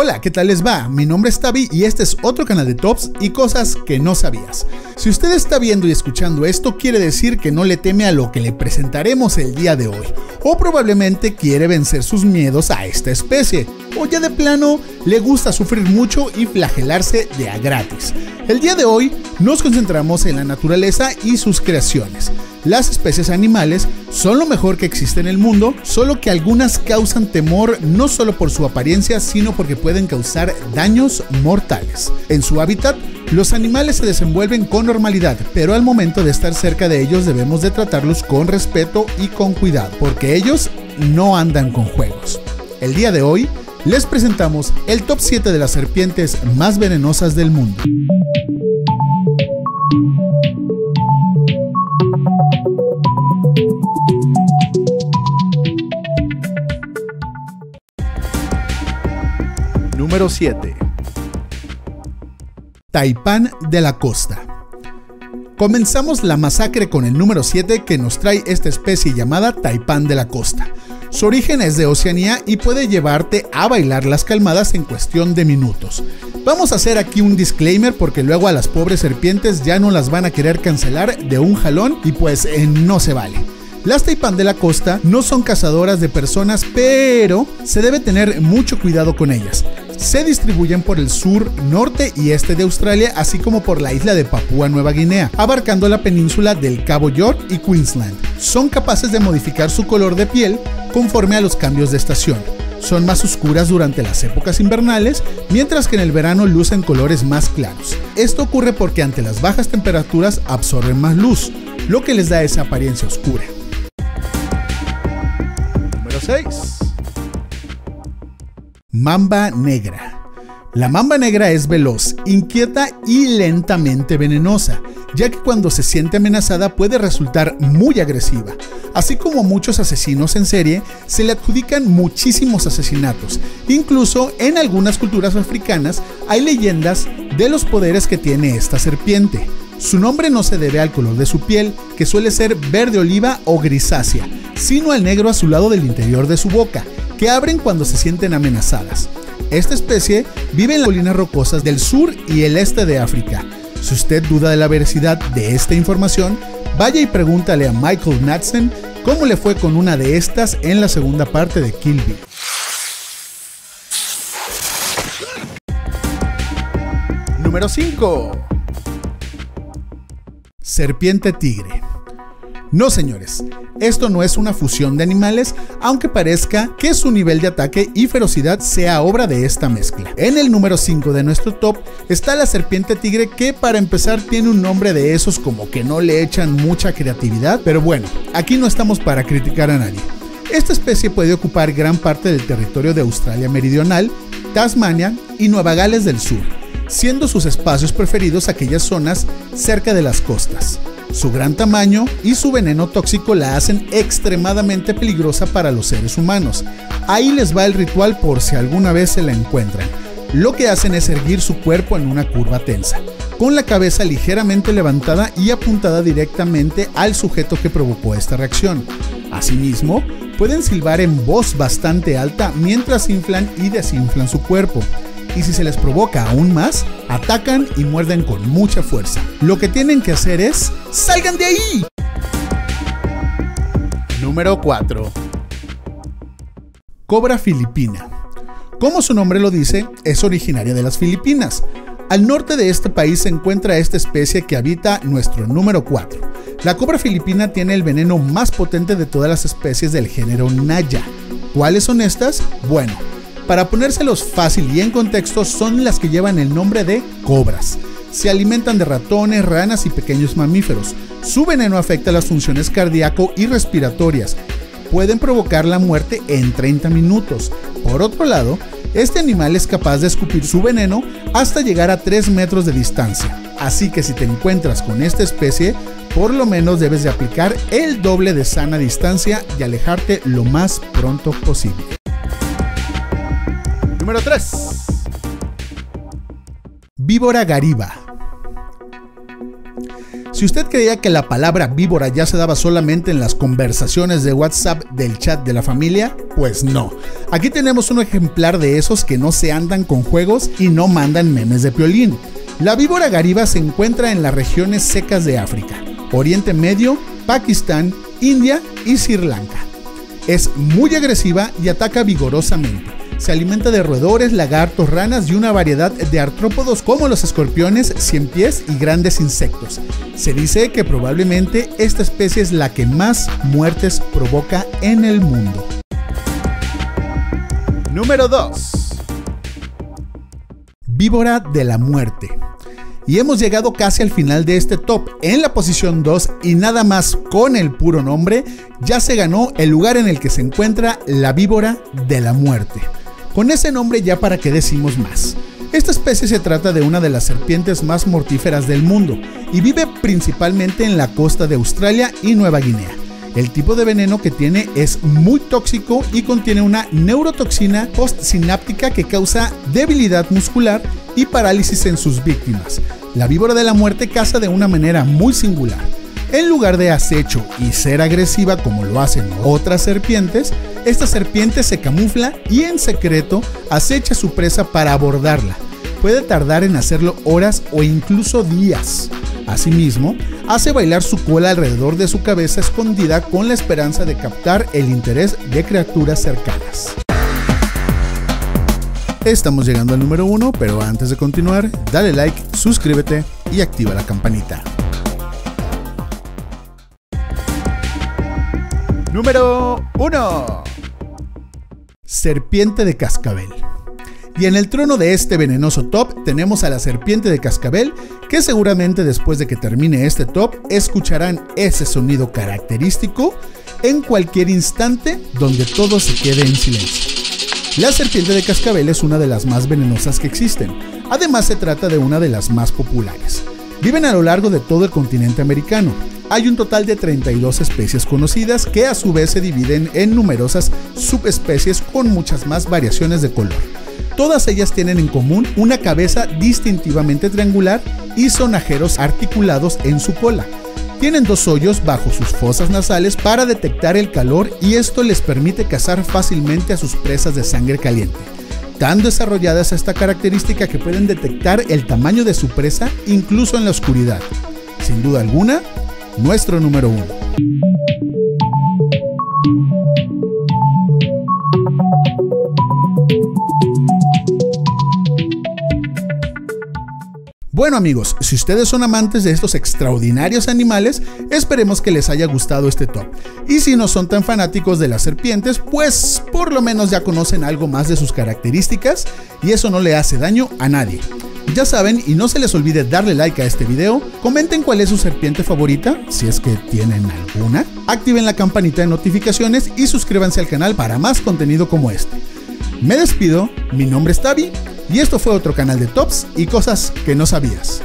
Hola, ¿qué tal les va? Mi nombre es Tavi y este es otro canal de tops y cosas que no sabías. Si usted está viendo y escuchando esto, quiere decir que no le teme a lo que le presentaremos el día de hoy, o probablemente quiere vencer sus miedos a esta especie, o ya de plano le gusta sufrir mucho y flagelarse de a gratis. El día de hoy nos concentramos en la naturaleza y sus creaciones. Las especies animales son lo mejor que existe en el mundo, solo que algunas causan temor no solo por su apariencia, sino porque pueden causar daños mortales. En su hábitat, los animales se desenvuelven con normalidad, pero al momento de estar cerca de ellos debemos de tratarlos con respeto y con cuidado, porque ellos no andan con juegos. El día de hoy les presentamos el top 7 de las serpientes más venenosas del mundo. Número 7. Taipán de la Costa. Comenzamos la masacre con el número 7 que nos trae esta especie llamada Taipán de la Costa. Su origen es de Oceanía y puede llevarte a bailar las calmadas en cuestión de minutos. Vamos a hacer aquí un disclaimer porque luego a las pobres serpientes ya no las van a querer cancelar de un jalón y pues eh, no se vale. Las taipán de la costa no son cazadoras de personas, pero se debe tener mucho cuidado con ellas. Se distribuyen por el sur, norte y este de Australia, así como por la isla de Papúa Nueva Guinea, abarcando la península del Cabo York y Queensland. Son capaces de modificar su color de piel conforme a los cambios de estación. Son más oscuras durante las épocas invernales, mientras que en el verano lucen colores más claros. Esto ocurre porque ante las bajas temperaturas absorben más luz, lo que les da esa apariencia oscura. Número 6. Mamba negra. La mamba negra es veloz, inquieta y lentamente venenosa, ya que cuando se siente amenazada puede resultar muy agresiva. Así como muchos asesinos en serie, se le adjudican muchísimos asesinatos. Incluso en algunas culturas africanas hay leyendas de los poderes que tiene esta serpiente. Su nombre no se debe al color de su piel, que suele ser verde oliva o grisácea, sino al negro azulado del interior de su boca, que abren cuando se sienten amenazadas. Esta especie vive en las colinas rocosas del sur y el este de África. Si usted duda de la veracidad de esta información, vaya y pregúntale a Michael Madsen cómo le fue con una de estas en la segunda parte de Kill. Número 5. Serpiente tigre. No señores, esto no es una fusión de animales, aunque parezca que su nivel de ataque y ferocidad sea obra de esta mezcla. En el número 5 de nuestro top está la serpiente tigre que para empezar tiene un nombre de esos como que no le echan mucha creatividad, pero bueno, aquí no estamos para criticar a nadie. Esta especie puede ocupar gran parte del territorio de Australia Meridional, Tasmania y Nueva Gales del Sur, siendo sus espacios preferidos aquellas zonas cerca de las costas. Su gran tamaño y su veneno tóxico la hacen extremadamente peligrosa para los seres humanos. Ahí les va el ritual por si alguna vez se la encuentran. Lo que hacen es erguir su cuerpo en una curva tensa, con la cabeza ligeramente levantada y apuntada directamente al sujeto que provocó esta reacción. Asimismo, pueden silbar en voz bastante alta mientras inflan y desinflan su cuerpo y si se les provoca aún más, atacan y muerden con mucha fuerza. Lo que tienen que hacer es ¡Salgan de ahí! Número 4. Cobra filipina. Como su nombre lo dice, es originaria de las Filipinas. Al norte de este país se encuentra esta especie que habita nuestro número 4. La cobra filipina tiene el veneno más potente de todas las especies del género Naya. ¿Cuáles son estas? Bueno, para ponérselos fácil y en contexto, son las que llevan el nombre de cobras. Se alimentan de ratones, ranas y pequeños mamíferos. Su veneno afecta las funciones cardíaco y respiratorias. Pueden provocar la muerte en 30 minutos. Por otro lado, este animal es capaz de escupir su veneno hasta llegar a 3 metros de distancia. Así que si te encuentras con esta especie, por lo menos debes de aplicar el doble de sana distancia y alejarte lo más pronto posible. Número 3. Víbora gariba. Si usted creía que la palabra víbora ya se daba solamente en las conversaciones de WhatsApp del chat de la familia, pues no. Aquí tenemos un ejemplar de esos que no se andan con juegos y no mandan memes de piolín. La víbora gariba se encuentra en las regiones secas de África, Oriente Medio, Pakistán, India y Sri Lanka. Es muy agresiva y ataca vigorosamente. Se alimenta de roedores, lagartos, ranas y una variedad de artrópodos como los escorpiones, cien pies y grandes insectos. Se dice que probablemente esta especie es la que más muertes provoca en el mundo. Número 2. Víbora de la muerte. Y hemos llegado casi al final de este top. En la posición 2 y nada más con el puro nombre, ya se ganó el lugar en el que se encuentra la víbora de la muerte. Con ese nombre ya para qué decimos más. Esta especie se trata de una de las serpientes más mortíferas del mundo y vive principalmente en la costa de Australia y Nueva Guinea. El tipo de veneno que tiene es muy tóxico y contiene una neurotoxina postsináptica que causa debilidad muscular y parálisis en sus víctimas. La víbora de la muerte caza de una manera muy singular. En lugar de acecho y ser agresiva como lo hacen otras serpientes, esta serpiente se camufla y en secreto acecha su presa para abordarla. Puede tardar en hacerlo horas o incluso días. Asimismo, hace bailar su cola alrededor de su cabeza escondida con la esperanza de captar el interés de criaturas cercanas. Estamos llegando al número 1, pero antes de continuar, dale like, suscríbete y activa la campanita. Número 1. Serpiente de cascabel. Y en el trono de este venenoso top tenemos a la serpiente de cascabel, que seguramente después de que termine este top escucharán ese sonido característico en cualquier instante donde todo se quede en silencio. La serpiente de cascabel es una de las más venenosas que existen, además se trata de una de las más populares. Viven a lo largo de todo el continente americano. Hay un total de 32 especies conocidas que a su vez se dividen en numerosas subespecies con muchas más variaciones de color. Todas ellas tienen en común una cabeza distintivamente triangular y sonajeros articulados en su cola. Tienen dos hoyos bajo sus fosas nasales para detectar el calor y esto les permite cazar fácilmente a sus presas de sangre caliente. Tan desarrollada es esta característica que pueden detectar el tamaño de su presa incluso en la oscuridad. Sin duda alguna, nuestro número uno. Bueno amigos, si ustedes son amantes de estos extraordinarios animales, esperemos que les haya gustado este top. Y si no son tan fanáticos de las serpientes, pues por lo menos ya conocen algo más de sus características y eso no le hace daño a nadie. Ya saben, y no se les olvide darle like a este video, comenten cuál es su serpiente favorita, si es que tienen alguna, activen la campanita de notificaciones y suscríbanse al canal para más contenido como este. Me despido, mi nombre es Tavi y esto fue otro canal de tops y cosas que no sabías.